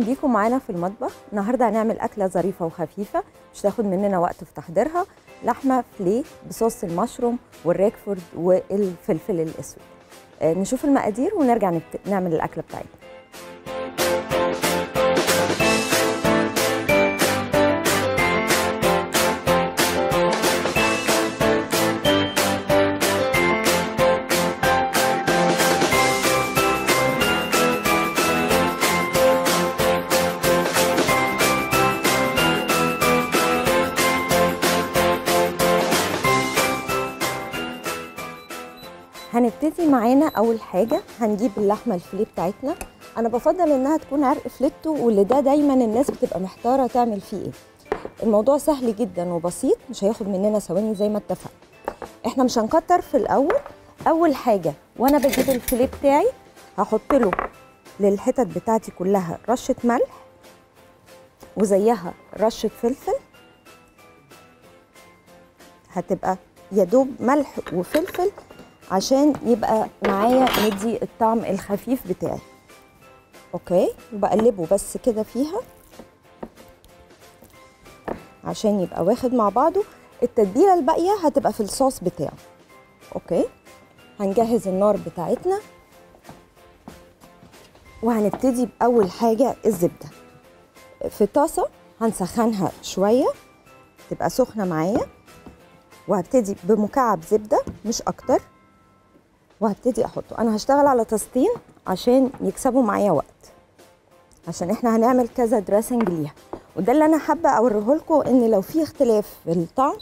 بيكم معانا في المطبخ. النهارده هنعمل أكلة ظريفة وخفيفة مش تاخد مننا وقت في تحضيرها. لحمة فليه بصوص المشروم والريكفورد والفلفل الأسود. آه، نشوف المقادير ونرجع. نعمل الأكلة بتاعتنا. معانا أول حاجة هنجيب اللحمة الفيليه بتاعتنا. أنا بفضل إنها تكون عرق فليتو واللي ده دايما الناس بتبقى محتارة تعمل فيه إيه. الموضوع سهل جدا وبسيط مش هياخد مننا ثواني زي ما اتفقنا. إحنا مش هنكتر في الأول. أول حاجة وأنا بجيب الفيليه بتاعي هحط له للحتت بتاعتي كلها رشة ملح وزيها رشة فلفل. هتبقى يا دوب ملح وفلفل عشان يبقى معايا مدي الطعم الخفيف بتاعي. okay؟ وبقلبه بس كده فيها. عشان يبقى واخد مع بعضه. التتبيلة الباقية هتبقى في الصوص بتاعه. okay؟ هنجهز النار بتاعتنا. وهنبتدي بأول حاجة الزبدة. في طاسة هنسخنها شوية تبقى سخنة معايا. وهبتدي بمكعب زبدة مش أكتر. وهبتدي أحطه. أنا هشتغل على طاستين عشان يكسبوا معايا وقت. عشان إحنا هنعمل كذا دريسنج ليها. وده اللي أنا حابة اوريه لكم إن لو في اختلاف في الطعم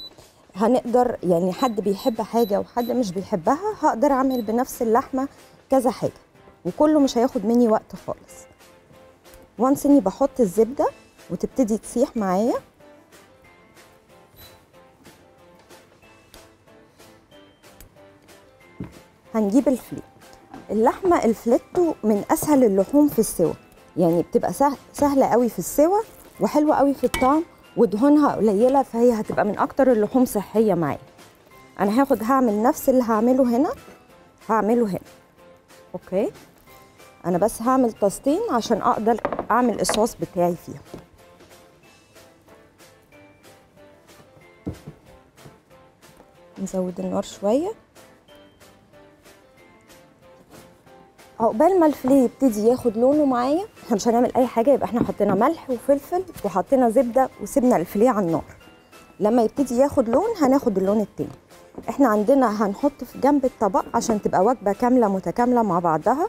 هنقدر يعني حد بيحب حاجة وحد مش بيحبها هقدر أعمل بنفس اللحمة كذا حاجة. وكله مش هياخد مني وقت خالص. وانس إني بحط الزبدة وتبتدي تسيح معايا هنجيب الفلي. اللحمة الفليتو من أسهل اللحوم في السوى يعني بتبقى سهل سهلة قوي في السوى وحلوة قوي في الطعم ودهونها قليلة فهي هتبقى من أكتر اللحوم صحية معايا. أنا هاخد هعمل نفس اللي هعمله هنا. هعمله هنا. أوكي؟ أنا بس هعمل طاستين عشان أقدر أعمل الصوص بتاعي فيها. نزود النار شوية. عقبال ما الفليه يبتدي ياخد لونه معايا إحنا مش هنعمل أي حاجة يبقى إحنا حطينا ملح وفلفل وحطينا زبدة وسيبنا الفليه على النار. لما يبتدي ياخد لون هناخد اللون التاني. إحنا عندنا هنحط في جنب الطبق عشان تبقى وجبة كاملة متكاملة مع بعضها.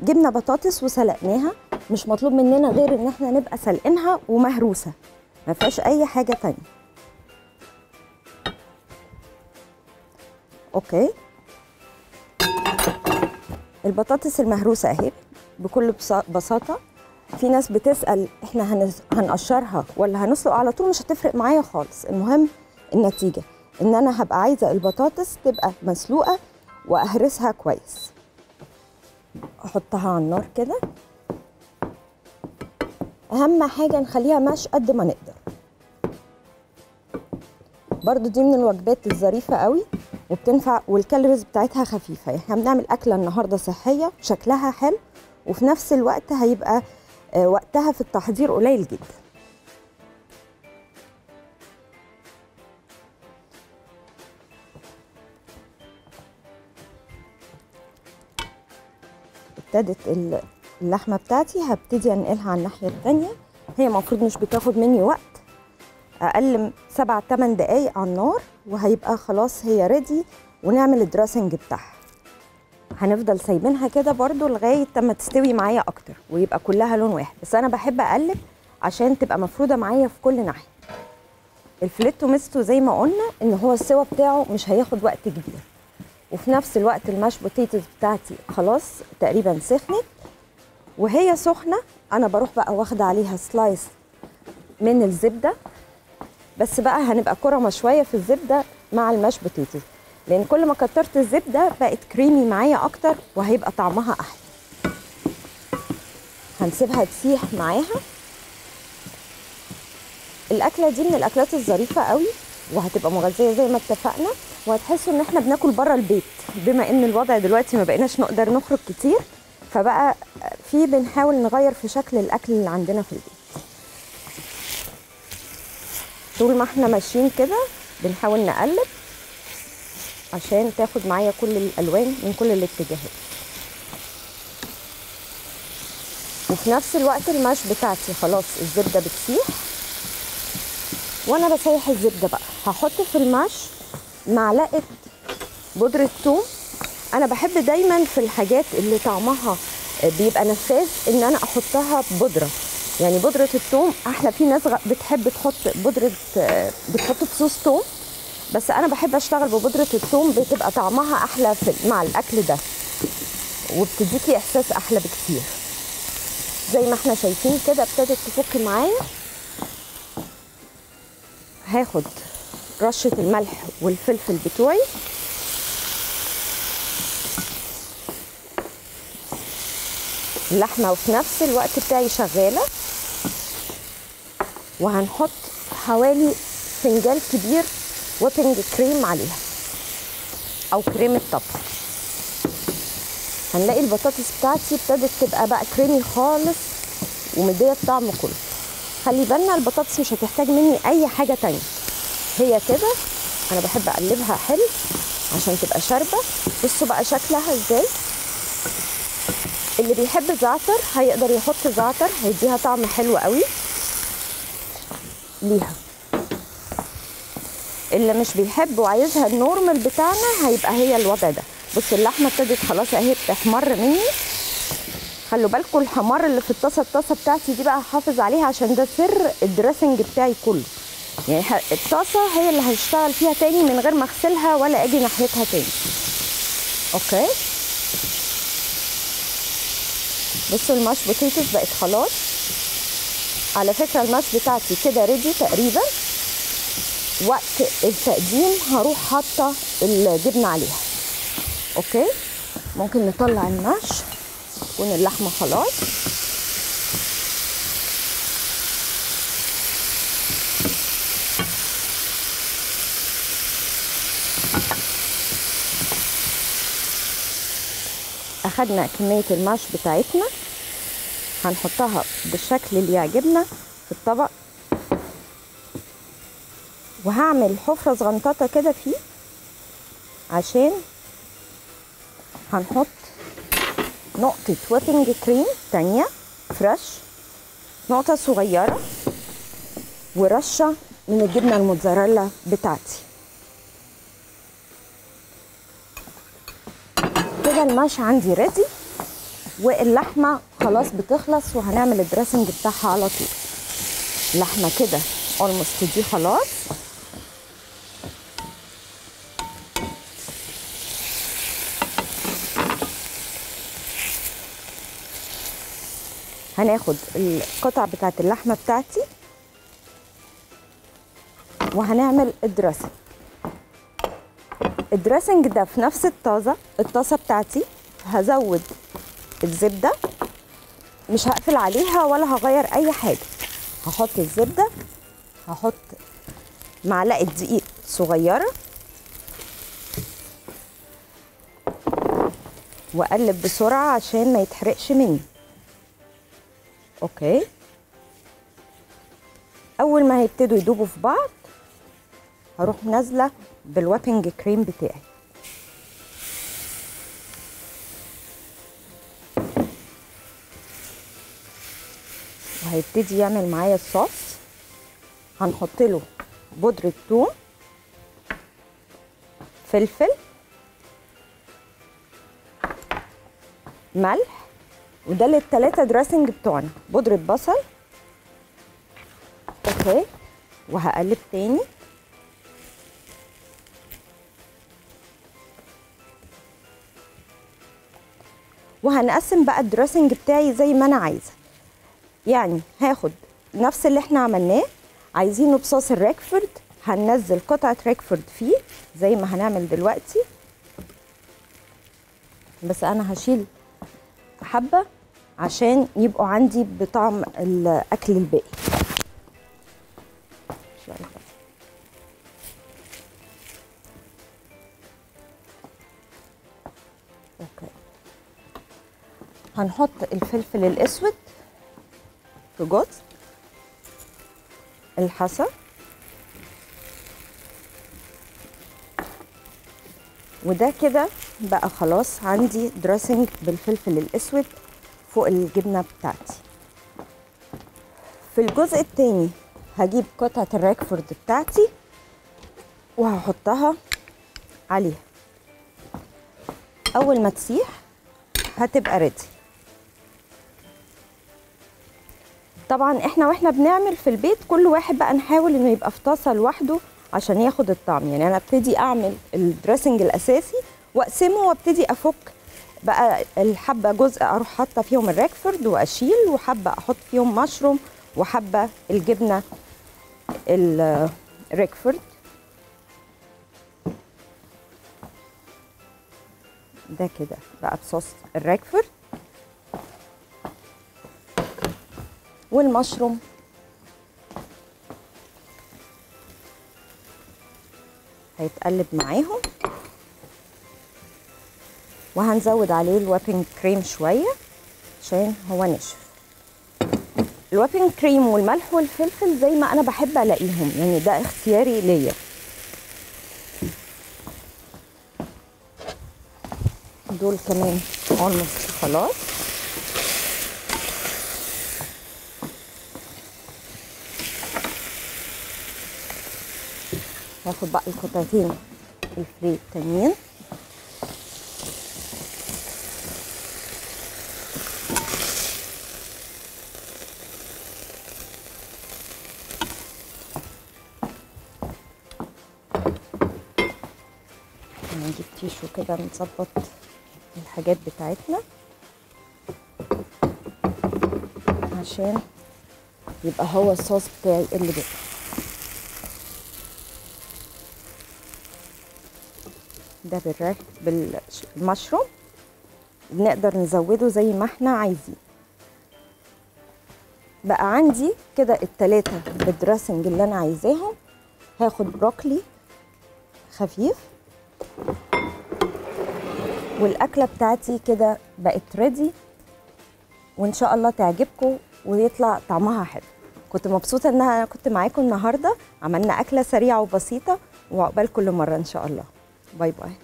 جبنا بطاطس وسلقناها مش مطلوب مننا غير إن إحنا نبقى سلقينها ومهروسة ما فيهاش أي حاجة تانية. أوكي؟ البطاطس المهروسة أهي بكل بساطة. في ناس بتسأل إحنا هنقشرها ولا هنسلق؟ على طول مش هتفرق معايا خالص. المهم النتيجة إن أنا هبقى عايزة البطاطس تبقى مسلوقة وأهرسها كويس. أحطها على النار كده. أهم حاجة نخليها مش قد ما نقدر. برضو دي من الوجبات الظريفة قوي. وبتنفع والكالوريز بتاعتها خفيفة. إحنا بنعمل أكلة النهارده صحية شكلها حلو وفي نفس الوقت هيبقى وقتها في التحضير قليل جدا. ابتدت اللحمة بتاعتي هبتدي أنقلها على الناحية الثانية هي المفروض مش بتاخد مني وقت أقل من 7 8 دقايق على النار وهيبقى خلاص هي ready ونعمل ال dressing بتاعها. هنفضل سايبينها كده برضو لغاية أما تستوي معايا أكتر ويبقى كلها لون واحد. بس أنا بحب أقلب عشان تبقى مفرودة معايا في كل ناحية. الفيليتو ميزته زي ما قلنا إن هو السوا بتاعه مش هياخد وقت كبير. وفي نفس الوقت ال mashed potatoes بتاعتي خلاص تقريبا سخنت. وهي سخنة أنا بروح بقى واخدة عليها slice من الزبدة. بس بقى هنبقى كرمة شوية في الزبدة مع ال mashed potatoes لأن كل ما كترت الزبدة بقت كريمي معايا أكتر وهيبقى طعمها أحلى. هنسيبها تسيح معاها. الأكلة دي من الأكلات الظريفة قوي وهتبقى مغذية زي ما اتفقنا. وهتحسوا إن إحنا بناكل بره البيت. بما إن الوضع دلوقتي ما بقيناش نقدر نخرج كتير فبقى في بنحاول نغير في شكل الأكل اللي عندنا في البيت. طول ما إحنا ماشيين كده بنحاول نقلب عشان تاخد معايا كل الألوان من كل الاتجاهات. وفي نفس الوقت الماش بتاعتي خلاص الزبدة بتسيح. وأنا بسيح الزبدة بقى. هحط في الماش معلقة بودرة ثوم أنا بحب دايما في الحاجات اللي طعمها بيبقى نفاذ إن أنا أحطها ببودره يعني بودرة الثوم أحلى في ناس بتحب تحط بودرة بتحط فصوص ثوم بس أنا بحب اشتغل ببودرة الثوم بتبقى طعمها أحلى في مع الاكل ده وبتديكي احساس أحلى بكتير. زي ما إحنا شايفين كده ابتدت تفك معايا. هاخد رشة الملح والفلفل بتوعي. اللحمة وفي نفس الوقت بتاعي شغالة. وهنحط حوالي فنجان كبير ويبنج كريم عليها أو كريمه طبخ هنلاقي البطاطس بتاعتي ابتدت تبقى بقى كريمي خالص ومدية الطعم كله. خلي بالنا البطاطس مش هتحتاج مني أي حاجة تانية. هي كده. أنا بحب أقلبها حلو عشان تبقى شاربة. بصوا بقى شكلها إزاي. اللي بيحب الزعتر هيقدر يحط زعتر هيديها طعم حلو قوي. ليها. اللي مش بيحب وعايزها النورمال بتاعنا هيبقى هي الوضع ده. بص اللحمة ابتدت خلاص اهي بتحمر مني. خلوا بالكم الحمار اللي في الطاسة الطاسة بتاعتي دي بقى هحافظ عليها عشان ده سر ال dressing بتاعي كله. يعني الطاسة هي اللي هشتغل فيها تاني من غير ما اغسلها ولا أجي ناحيتها تاني. okay؟ بصوا ال mashed potatoes بقت خلاص. على فكرة ال mash بتاعتي كده ready تقريبا. وقت التقديم هروح حاطة الجبنة عليها. أوكي؟ ممكن نطلع الماش تكون اللحمة خلاص. أخدنا كمية الماش بتاعتنا. هنحطها بالشكل اللي يعجبنا في الطبق. وهعمل حفرة صغنططة كده فيه عشان هنحط نقطة whipping cream تانية fresh نقطة صغيرة ورشة من الجبنة الموتزاريلا بتاعتي. كده ال mash عندي ready واللحمة خلاص بتخلص وهنعمل ال dressing بتاعها على طول. اللحمة كده. almost دي خلاص. هناخد القطع بتاعت اللحمة بتاعتي وهنعمل ال dressing. ال dressing ده في نفس الطاسة الطاسة بتاعتي. هزود الزبدة. مش هقفل عليها ولا هغير أي حاجة. هحط الزبدة هحط معلقة دقيق صغيرة وأقلب بسرعة عشان ما يتحرقش مني. okay. أول ما هيبتدوا يدوبوا في بعض هروح نازلة بال whipping cream بتاعي. وهيبتدي يعمل معايا الصوص. هنحط له بودرة ثوم فلفل ملح وده للتلاتة dressing بتوعنا. بودرة بصل. okay. وهقلب تاني. وهنقسم بقى ال dressing بتاعي زي ما أنا عايزة. يعني هاخد نفس اللي إحنا عملناه عايزينه بصوص الريكفورت هننزل قطعة ريكفورت فيه زي ما هنعمل دلوقتي. بس أنا هشيل حبة عشان يبقوا عندي بطعم الأكل الباقي. هنحط الفلفل الأسود. جزء الحسا وده كده بقى خلاص عندي dressing بالفلفل الأسود فوق الجبنة بتاعتي. في الجزء التاني هجيب قطعة ال Roquefort بتاعتي وهحطها عليها. أول ما تسيح هتبقى ready طبعا إحنا وإحنا بنعمل في البيت كل واحد بقى نحاول إنه يبقى في طاسة لوحده عشان ياخد الطعم. يعني أنا أبتدي أعمل الدريسنج الأساسي وأقسمه وأبتدي أفك بقى الحبة جزء أروح حاطة فيهم الراكفورد وأشيل وحبة أحط فيهم مشروم وحبة الجبنة الريكفورد. ده كده بقى بصوص الراكفورد والمشروم. هيتقلب معاهم. وهنزود عليه الوابنج كريم شوية عشان هو نشف الوابنج كريم والملح والفلفل زي ما أنا بحب ألاقيهم. يعني ده اختياري ليا. دول كمان خلاص. هاخد بقى القطعتين الفري التانيين نجيب tissue كده نظبط الحاجات بتاعتنا. عشان يبقى هو الصوص بتاعي اللي بقى ده بالراك بالمشروم. نقدر نزوده زي ما إحنا عايزين. بقى عندي كده التلاتة بال dressing اللي أنا عايزاهم. هاخد بروكلي خفيف. والأكلة بتاعتي كده بقت ريدي وإن شاء الله تعجبكم ويطلع طعمها حلو. كنت مبسوطة ان أنا كنت معاكم النهارده. عملنا أكلة سريعة وبسيطة. وعقبال كل مرة إن شاء الله. Bye bye.